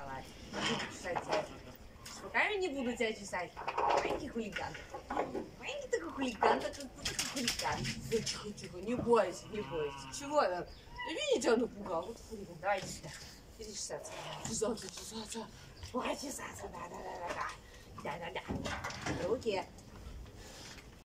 Давай. Буду чесать тебя. Руками не буду тебя чесать. Маленький хулиган. Маленький такой хулиган, такой, ну, такой хулиган. Да, Тихо, тихо, не бойся, не бойся. Чего там? Видите, он напугал. Вот хулиган, Давайте сюда. Иди чесаться. Чесаться, чесаться. Ой, чесаться, да-да-да-да-да. Да-да-да. Руки.